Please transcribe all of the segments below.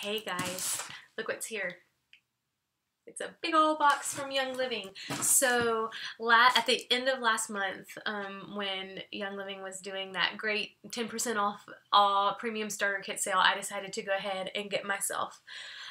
Hey guys, look what's here. It's a big old box from Young Living. So at the end of last month, um, when Young Living was doing that great 10% off all premium starter kit sale, I decided to go ahead and get myself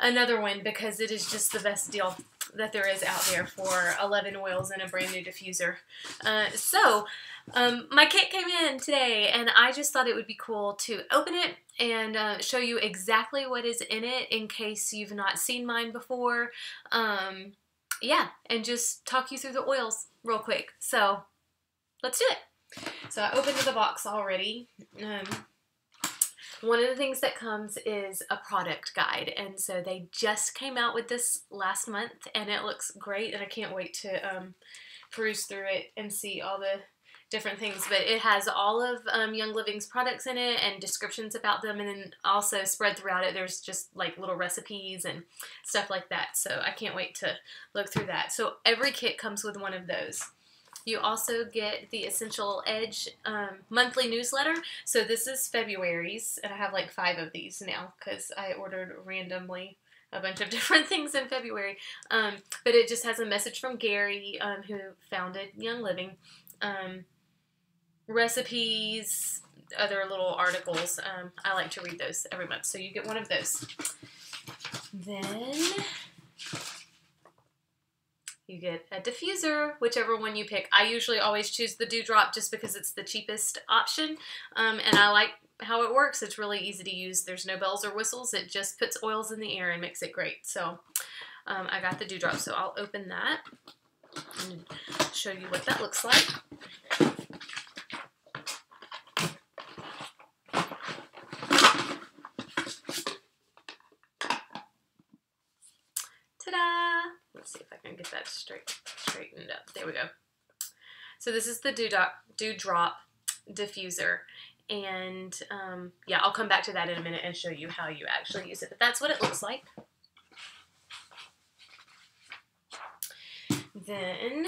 another one because it is just the best deal that there is out there for 11 oils and a brand new diffuser. Uh, so um, my kit came in today and I just thought it would be cool to open it and uh, show you exactly what is in it in case you've not seen mine before. Um, yeah, and just talk you through the oils real quick. So let's do it. So I opened the box already. Um, one of the things that comes is a product guide, and so they just came out with this last month, and it looks great, and I can't wait to um, peruse through it and see all the different things. But it has all of um, Young Living's products in it and descriptions about them, and then also spread throughout it, there's just like little recipes and stuff like that. So I can't wait to look through that. So every kit comes with one of those. You also get the Essential Edge um, monthly newsletter. So this is February's, and I have like five of these now because I ordered randomly a bunch of different things in February. Um, but it just has a message from Gary, um, who founded Young Living, um, recipes, other little articles. Um, I like to read those every month, so you get one of those. Then you get a diffuser, whichever one you pick. I usually always choose the Dewdrop just because it's the cheapest option, um, and I like how it works. It's really easy to use. There's no bells or whistles. It just puts oils in the air and makes it great. So um, I got the Dewdrop, so I'll open that and show you what that looks like. Let's see if I can get that straight straightened up. There we go. So this is the Dewdrop, Dewdrop diffuser. And um, yeah, I'll come back to that in a minute and show you how you actually use it. But that's what it looks like. Then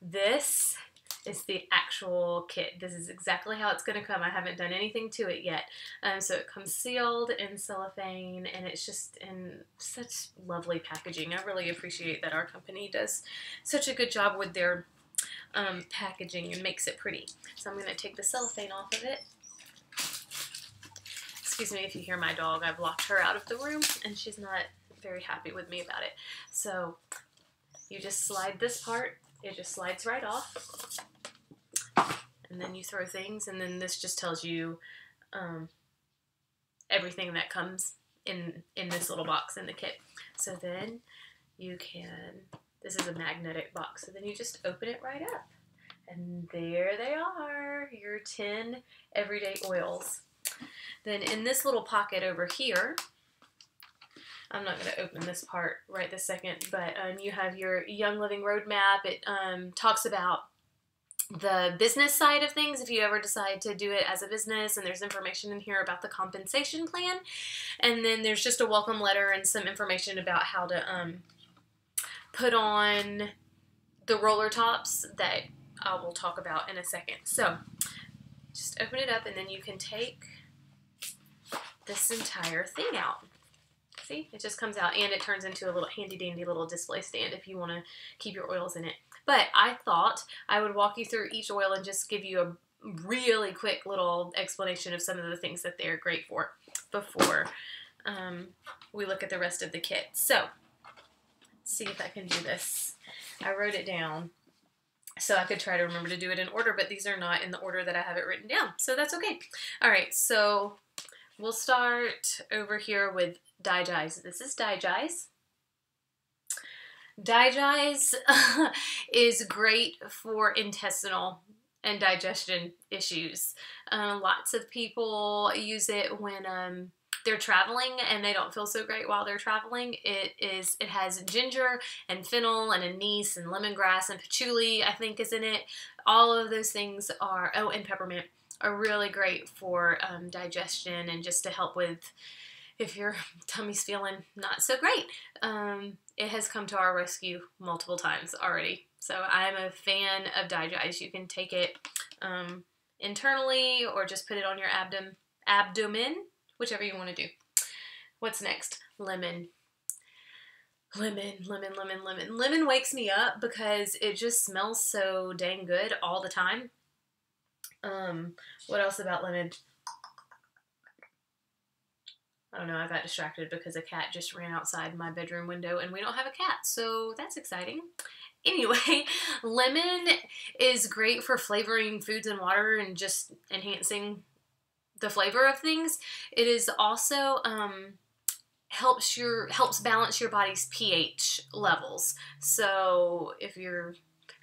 this is the actual kit. This is exactly how it's going to come. I haven't done anything to it yet. Um, so it comes sealed in cellophane and it's just in such lovely packaging. I really appreciate that our company does such a good job with their um, packaging and makes it pretty. So I'm going to take the cellophane off of it. Excuse me if you hear my dog. I've locked her out of the room and she's not very happy with me about it. So you just slide this part, it just slides right off. And then you throw things, and then this just tells you um, everything that comes in in this little box in the kit. So then you can, this is a magnetic box, so then you just open it right up. And there they are, your 10 everyday oils. Then in this little pocket over here, I'm not going to open this part right this second, but um, you have your Young Living Roadmap. It um, talks about the business side of things if you ever decide to do it as a business and there's information in here about the compensation plan. And then there's just a welcome letter and some information about how to um, put on the roller tops that I will talk about in a second. So just open it up and then you can take this entire thing out. See, it just comes out and it turns into a little handy dandy little display stand if you want to keep your oils in it. But I thought I would walk you through each oil and just give you a really quick little explanation of some of the things that they're great for before um, we look at the rest of the kit. So, let's see if I can do this. I wrote it down so I could try to remember to do it in order, but these are not in the order that I have it written down, so that's okay. All right, so we'll start over here with Digize. This is Digize. Digize is great for intestinal and digestion issues. Uh, lots of people use it when um, they're traveling and they don't feel so great while they're traveling. It is it has ginger and fennel and anise and lemongrass and patchouli I think is in it. All of those things are oh and peppermint are really great for um, digestion and just to help with if your tummy's feeling not so great. Um, it has come to our rescue multiple times already. So I'm a fan of Digize. You can take it um, internally or just put it on your abdom- abdomen, whichever you want to do. What's next? Lemon. Lemon, lemon, lemon, lemon. Lemon wakes me up because it just smells so dang good all the time. Um, what else about lemon? I don't know, I got distracted because a cat just ran outside my bedroom window and we don't have a cat, so that's exciting. Anyway, lemon is great for flavoring foods and water and just enhancing the flavor of things. It is also um, helps your helps balance your body's pH levels. So if you're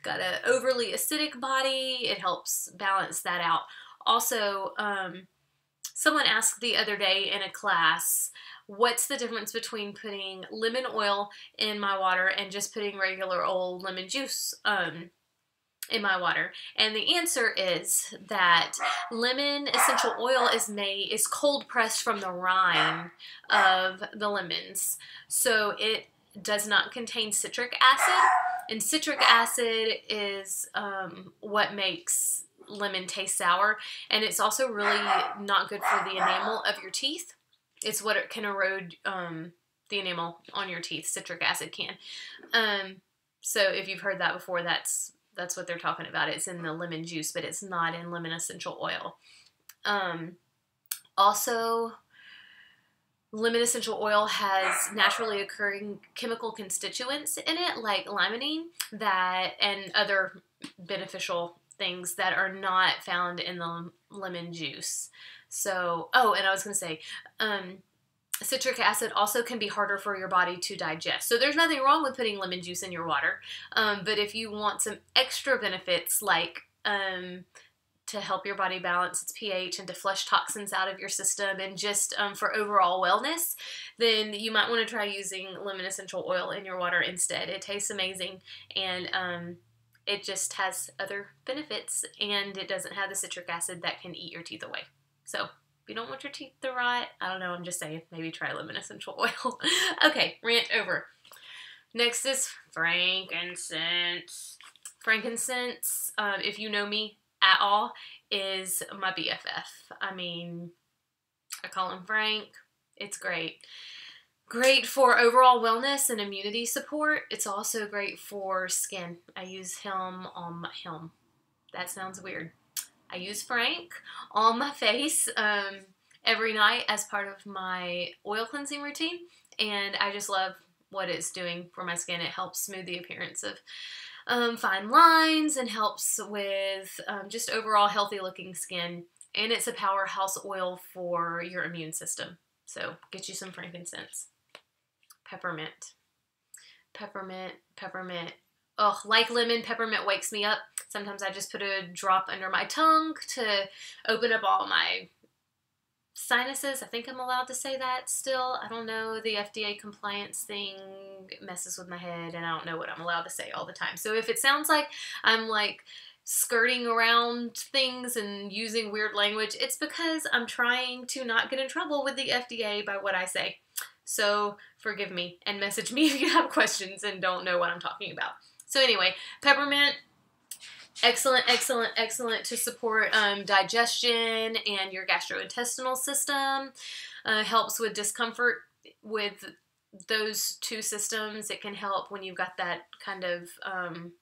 got an overly acidic body, it helps balance that out. Also, um, someone asked the other day in a class what's the difference between putting lemon oil in my water and just putting regular old lemon juice um, in my water? And the answer is that lemon essential oil is made is cold pressed from the rind of the lemons. So it does not contain citric acid, and citric acid is um, what makes lemon taste sour, and it's also really not good for the enamel of your teeth. It's what it can erode um, the enamel on your teeth. Citric acid can. Um, so if you've heard that before, that's that's what they're talking about. It's in the lemon juice, but it's not in lemon essential oil. Um, also, lemon essential oil has naturally occurring chemical constituents in it, like limonene, that and other beneficial things that are not found in the lemon juice. So, oh, and I was going to say, um, citric acid also can be harder for your body to digest. So there's nothing wrong with putting lemon juice in your water. Um, but if you want some extra benefits like um, to help your body balance its pH and to flush toxins out of your system and just um, for overall wellness, then you might want to try using lemon essential oil in your water instead. It tastes amazing and um, it just has other benefits and it doesn't have the citric acid that can eat your teeth away. So if you don't want your teeth to rot, I don't know, I'm just saying, maybe try lemon essential oil. okay, rant over. Next is frankincense. Frankincense, um, if you know me at all, is my BFF. I mean, I call him Frank. It's great. Great for overall wellness and immunity support. It's also great for skin. I use him on my. That sounds weird. I use Frank on my face um, every night as part of my oil cleansing routine, and I just love what it's doing for my skin. It helps smooth the appearance of um, fine lines and helps with um, just overall healthy looking skin. And it's a powerhouse oil for your immune system. So get you some frankincense peppermint. Peppermint, peppermint. Oh, like lemon, peppermint wakes me up. Sometimes I just put a drop under my tongue to open up all my sinuses. I think I'm allowed to say that still. I don't know. The FDA compliance thing messes with my head, and I don't know what I'm allowed to say all the time. So if it sounds like I'm like skirting around things and using weird language, it's because I'm trying to not get in trouble with the FDA by what I say. So forgive me and message me if you have questions and don't know what I'm talking about. So anyway, peppermint, excellent, excellent, excellent to support um, digestion and your gastrointestinal system. Uh, helps with discomfort with those two systems. It can help when you've got that kind of um,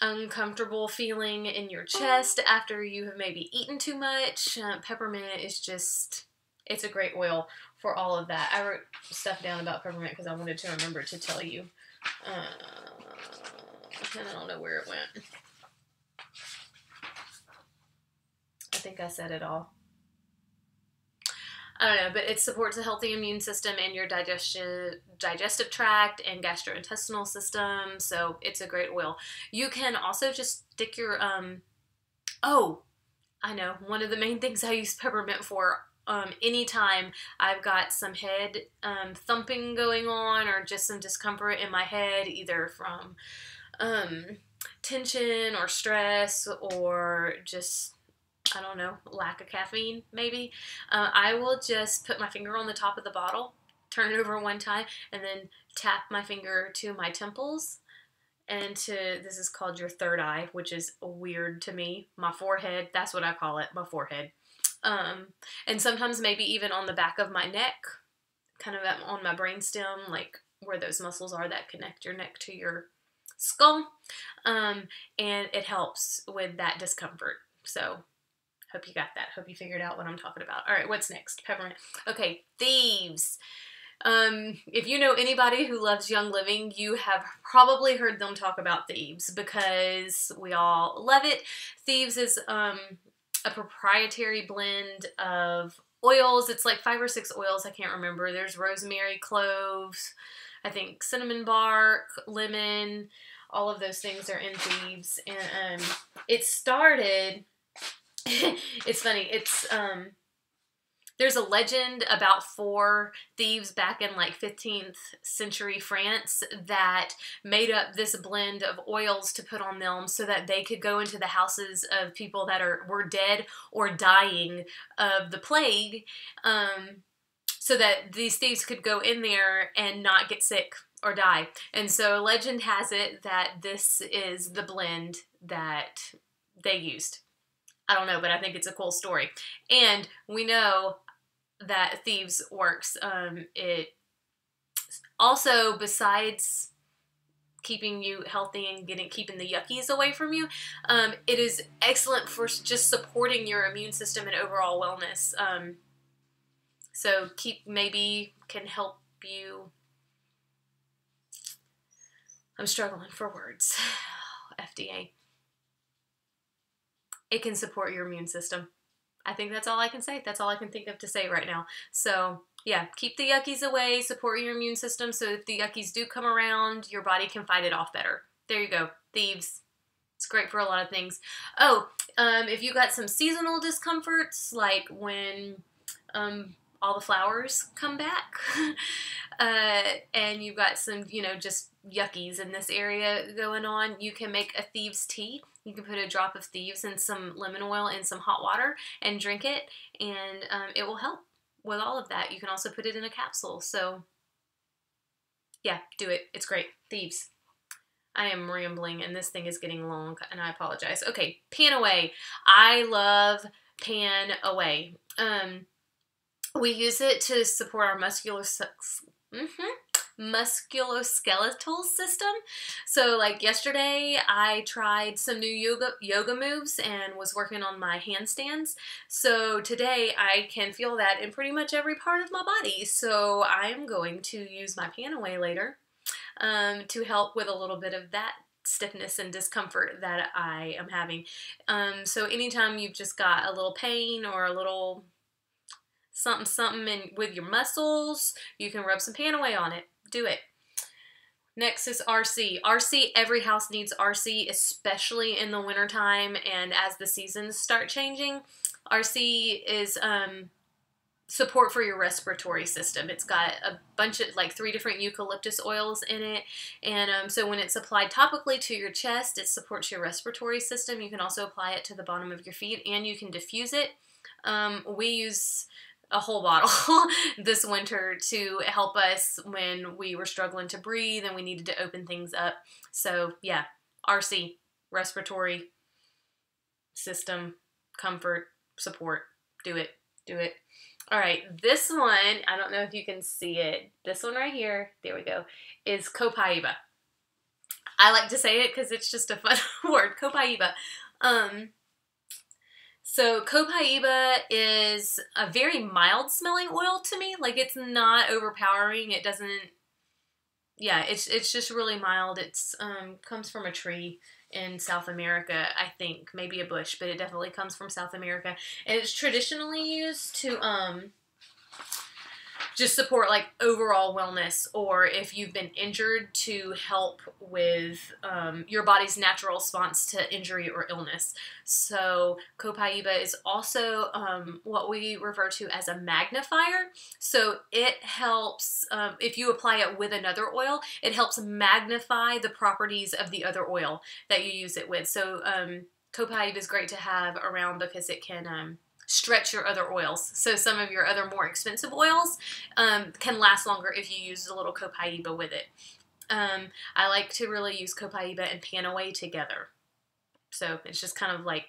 uncomfortable feeling in your chest after you have maybe eaten too much. Uh, peppermint is just, it's a great oil for all of that. I wrote stuff down about peppermint because I wanted to remember to tell you. Uh, and I don't know where it went. I think I said it all. I don't know, but it supports a healthy immune system and your digestion, digestive tract and gastrointestinal system. So it's a great oil. You can also just stick your um. Oh, I know. One of the main things I use peppermint for um, anytime I've got some head um, thumping going on or just some discomfort in my head, either from um, tension or stress or just, I don't know, lack of caffeine, maybe, uh, I will just put my finger on the top of the bottle, turn it over one time, and then tap my finger to my temples and to this is called your third eye, which is weird to me. My forehead, that's what I call it, my forehead Um, and sometimes maybe even on the back of my neck, kind of on my brainstem, like where those muscles are that connect your neck to your skull. Um, and it helps with that discomfort. So hope you got that. Hope you figured out what I'm talking about. All right, what's next? Peppermint. Okay, thieves. Um, if you know anybody who loves Young Living, you have probably heard them talk about Thieves because we all love it. Thieves is um, a proprietary blend of oils. It's like five or six oils. I can't remember. There's rosemary, cloves, I think cinnamon bark, lemon. All of those things are in Thieves, and um, it started. it's funny. It's um, there's a legend about four thieves back in like 15th century France that made up this blend of oils to put on them so that they could go into the houses of people that are were dead or dying of the plague. Um, so that these thieves could go in there and not get sick or die. And so legend has it that this is the blend that they used. I don't know, but I think it's a cool story. And we know that Thieves works. Um, it also, besides keeping you healthy and getting keeping the yuckies away from you, um, it is excellent for just supporting your immune system and overall wellness. Um, so keep maybe can help you. I'm struggling for words. FDA. It can support your immune system. I think that's all I can say. That's all I can think of to say right now. So, yeah, keep the yuckies away, support your immune system so if the yuckies do come around, your body can fight it off better. There you go. Thieves. It's great for a lot of things. Oh, um, if you got some seasonal discomforts, like when um, all the flowers come back, uh, and you've got some, you know, just yuckies in this area going on, you can make a thieves tea. You can put a drop of thieves and some lemon oil in some hot water and drink it, and um, it will help with all of that. You can also put it in a capsule. So, yeah, do it. It's great. Thieves. I am rambling, and this thing is getting long, and I apologize. Okay, Pan Away. I love Pan Away. Um, we use it to support our muscular mm-hmm, musculoskeletal system. So like yesterday I tried some new yoga yoga moves and was working on my handstands. So today I can feel that in pretty much every part of my body. So I am going to use my pan away later um, to help with a little bit of that stiffness and discomfort that I am having. Um, so anytime you've just got a little pain or a little something something in, with your muscles, you can rub some Panaway on it do it. Next is RC. RC, every house needs RC, especially in the wintertime and as the seasons start changing. RC is um, support for your respiratory system. It's got a bunch of like three different eucalyptus oils in it. And um, so when it's applied topically to your chest, it supports your respiratory system. You can also apply it to the bottom of your feet and you can diffuse it. Um, we use a whole bottle this winter to help us when we were struggling to breathe and we needed to open things up. So, yeah, RC, respiratory system, comfort, support. Do it. Do it. All right, this one, I don't know if you can see it. This one right here, there we go, is Copaiba. I like to say it because it's just a fun word, Copaiba. Um, so copaiba is a very mild smelling oil to me. Like it's not overpowering. It doesn't. Yeah, it's it's just really mild. It's um comes from a tree in South America, I think, maybe a bush, but it definitely comes from South America, and it's traditionally used to um just support like overall wellness or if you've been injured to help with um, your body's natural response to injury or illness. So Copaiba is also um, what we refer to as a magnifier. So it helps, um, if you apply it with another oil, it helps magnify the properties of the other oil that you use it with. So um, Copaiba is great to have around because it can um, stretch your other oils. So some of your other more expensive oils um, can last longer if you use a little copaiba with it. Um, I like to really use copaiba and panaway together. So it's just kind of like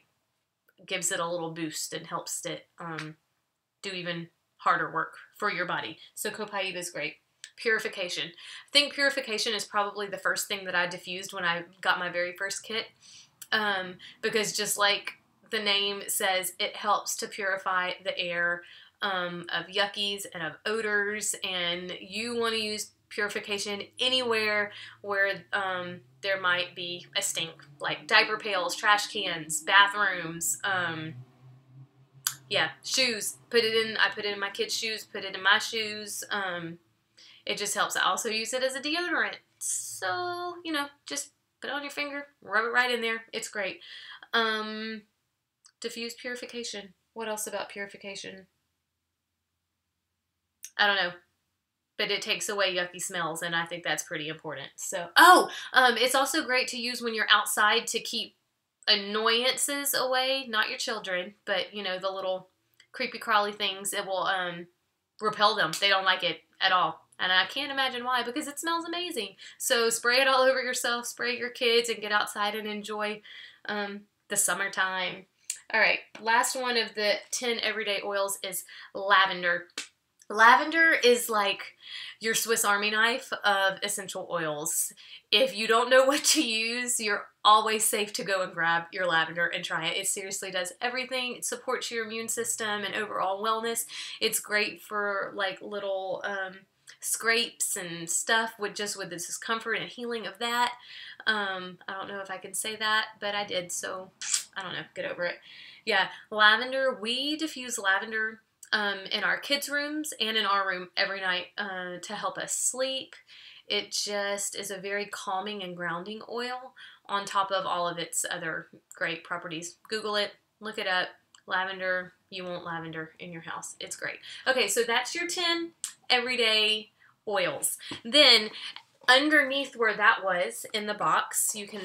gives it a little boost and helps it um, do even harder work for your body. So copaiba is great. Purification. I think purification is probably the first thing that I diffused when I got my very first kit. Um, because just like the name says, it helps to purify the air um, of yuckies and of odors. And you want to use purification anywhere where um, there might be a stink, like diaper pails, trash cans, bathrooms. Um, yeah, shoes. Put it in. I put it in my kids' shoes. Put it in my shoes. Um, it just helps. I also use it as a deodorant. So you know, just put it on your finger, rub it right in there. It's great. Um, diffuse purification. What else about purification? I don't know but it takes away yucky smells, and I think that's pretty important. So, oh, um, it's also great to use when you're outside to keep annoyances away, not your children, but you know the little creepy crawly things. It will um, repel them. They don't like it at all. And I can't imagine why because it smells amazing. So spray it all over yourself, spray your kids, and get outside and enjoy um, the summertime. All right, last one of the 10 everyday oils is lavender. Lavender is like your Swiss Army knife of essential oils. If you don't know what to use, you're always safe to go and grab your lavender and try it. It seriously does everything. It supports your immune system and overall wellness. It's great for like little um, scrapes and stuff with just with the discomfort and healing of that. Um, I don't know if I can say that, but I did, so I don't know. Get over it. Yeah, lavender. We diffuse lavender um, in our kids' rooms and in our room every night uh, to help us sleep. It just is a very calming and grounding oil on top of all of its other great properties. Google it, look it up. Lavender, you want lavender in your house. It's great. Okay, so that's your 10 everyday oils. Then underneath where that was in the box, you can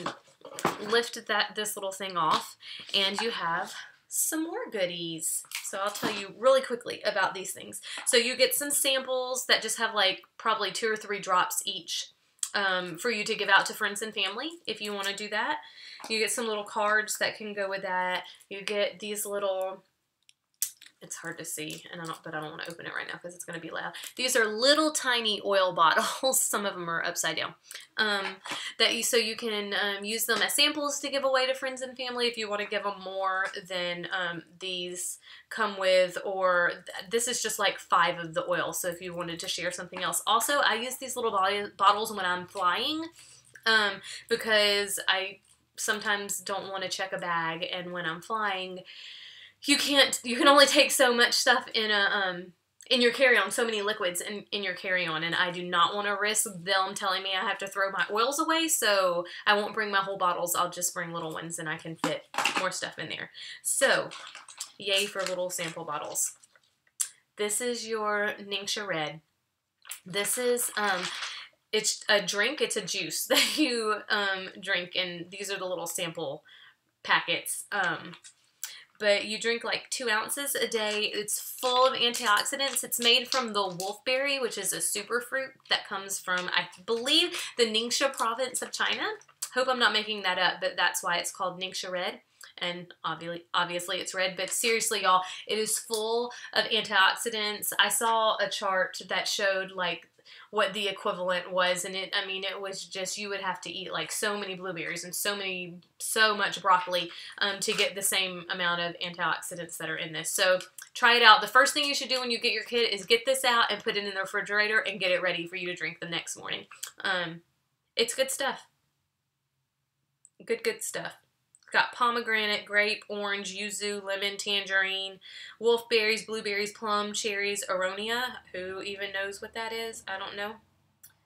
lift that this little thing off and you have some more goodies. So I'll tell you really quickly about these things. So you get some samples that just have like probably two or three drops each um, for you to give out to friends and family if you want to do that. You get some little cards that can go with that. You get these little it's hard to see, and I don't, but I don't want to open it right now because it's going to be loud. These are little tiny oil bottles. Some of them are upside down. Um, that you so you can um, use them as samples to give away to friends and family if you want to give them more than um, these come with, or th this is just like five of the oil. So if you wanted to share something else, also I use these little bottles when I'm flying um, because I sometimes don't want to check a bag, and when I'm flying you can't you can only take so much stuff in a um in your carry-on so many liquids in, in your carry-on and I do not want to risk them telling me I have to throw my oils away so I won't bring my whole bottles I'll just bring little ones and I can fit more stuff in there. So yay for little sample bottles. This is your Ningxia Red. This is um it's a drink it's a juice that you um drink and these are the little sample packets um but you drink like two ounces a day. It's full of antioxidants. It's made from the wolfberry, which is a superfruit that comes from, I believe, the Ningxia province of China. Hope I'm not making that up, but that's why it's called Ningxia Red. And obviously, obviously it's red, but seriously, y'all, it is full of antioxidants. I saw a chart that showed like what the equivalent was and it I mean it was just you would have to eat like so many blueberries and so many so much broccoli um, to get the same amount of antioxidants that are in this. So try it out. The first thing you should do when you get your kid is get this out and put it in the refrigerator and get it ready for you to drink the next morning. Um, it's good stuff. Good good stuff got pomegranate, grape, orange, yuzu, lemon, tangerine, wolfberries, blueberries, plum, cherries, aronia. Who even knows what that is? I don't know.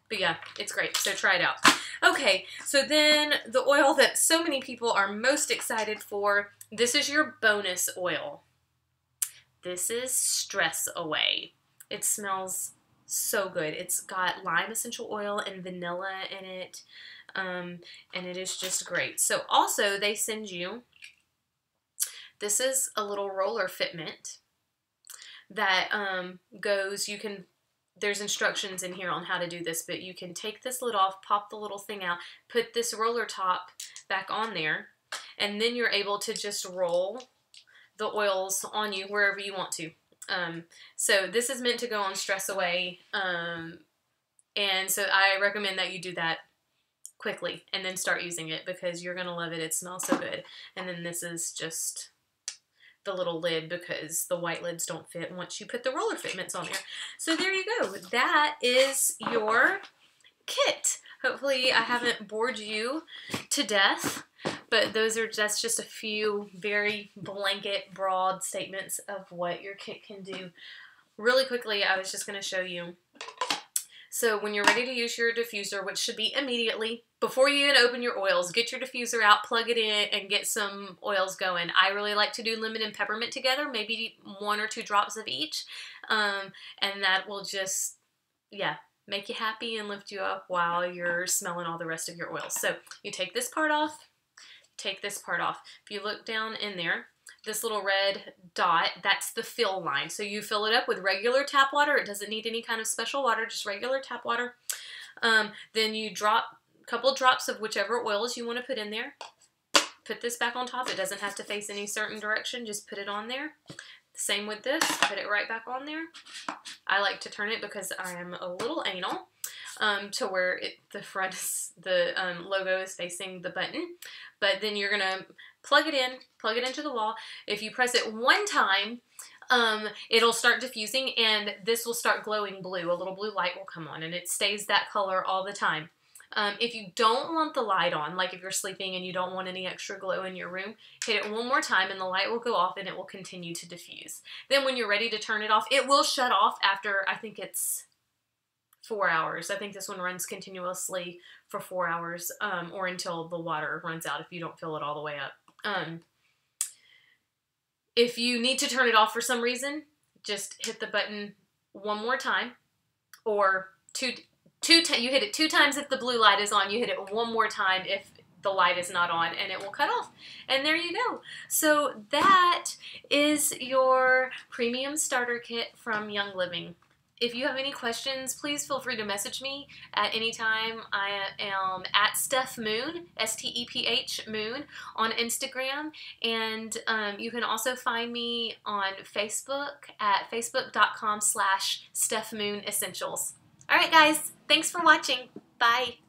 But yeah, it's great. So try it out. Okay, so then the oil that so many people are most excited for, this is your bonus oil. This is Stress Away. It smells so good. It's got lime essential oil and vanilla in it. Um, and it is just great. So also they send you, this is a little roller fitment that um, goes, you can, there's instructions in here on how to do this, but you can take this lid off, pop the little thing out, put this roller top back on there, and then you're able to just roll the oils on you wherever you want to. Um, so this is meant to go on Stress Away. Um, and so I recommend that you do that quickly and then start using it because you're going to love it. It smells so good. And then this is just the little lid because the white lids don't fit once you put the roller fitments on there. So there you go. That is your kit. Hopefully I haven't bored you to death, but those are just, just a few very blanket, broad statements of what your kit can do. Really quickly, I was just going to show you so when you're ready to use your diffuser, which should be immediately, before you even open your oils, get your diffuser out, plug it in, and get some oils going. I really like to do lemon and peppermint together, maybe one or two drops of each, um, and that will just, yeah, make you happy and lift you up while you're smelling all the rest of your oils. So you take this part off, take this part off. If you look down in there, this little red dot, that's the fill line. So you fill it up with regular tap water. It doesn't need any kind of special water, just regular tap water. Um, then you drop a couple drops of whichever oils you want to put in there. Put this back on top. It doesn't have to face any certain direction. Just put it on there. Same with this. Put it right back on there. I like to turn it because I am a little anal um, to where it, the front, is, the um, logo is facing the button. But then you're going to plug it in, plug it into the wall. If you press it one time, um, it'll start diffusing and this will start glowing blue. A little blue light will come on and it stays that color all the time. Um, if you don't want the light on, like if you're sleeping and you don't want any extra glow in your room, hit it one more time and the light will go off and it will continue to diffuse. Then when you're ready to turn it off, it will shut off after, I think it's four hours. I think this one runs continuously for four hours um, or until the water runs out if you don't fill it all the way up. Um, if you need to turn it off for some reason, just hit the button one more time or two two you hit it two times if the blue light is on you hit it one more time if the light is not on and it will cut off. And there you go. So that is your premium starter kit from young living if you have any questions, please feel free to message me at any time. I am at Steph Moon, S T E P H Moon, on Instagram. And um, you can also find me on Facebook at facebook.com slash Steph Moon Essentials. All right, guys, thanks for watching. Bye.